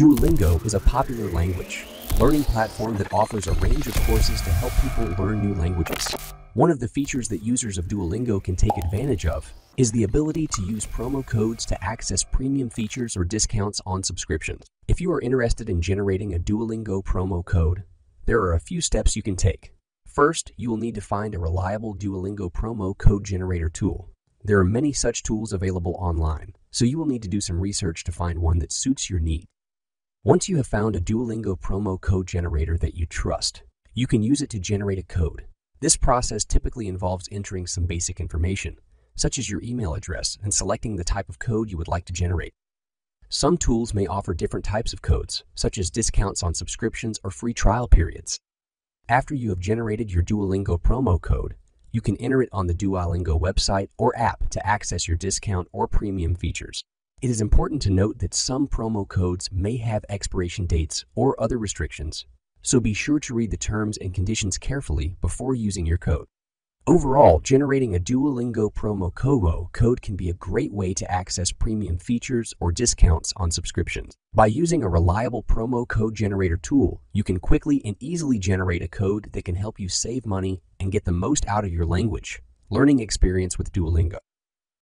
Duolingo is a popular language learning platform that offers a range of courses to help people learn new languages. One of the features that users of Duolingo can take advantage of is the ability to use promo codes to access premium features or discounts on subscriptions. If you are interested in generating a Duolingo promo code, there are a few steps you can take. First, you will need to find a reliable Duolingo promo code generator tool. There are many such tools available online, so you will need to do some research to find one that suits your need. Once you have found a Duolingo promo code generator that you trust, you can use it to generate a code. This process typically involves entering some basic information, such as your email address and selecting the type of code you would like to generate. Some tools may offer different types of codes, such as discounts on subscriptions or free trial periods. After you have generated your Duolingo promo code, you can enter it on the Duolingo website or app to access your discount or premium features. It is important to note that some promo codes may have expiration dates or other restrictions, so be sure to read the terms and conditions carefully before using your code. Overall, generating a Duolingo promo code code can be a great way to access premium features or discounts on subscriptions. By using a reliable promo code generator tool, you can quickly and easily generate a code that can help you save money and get the most out of your language learning experience with Duolingo.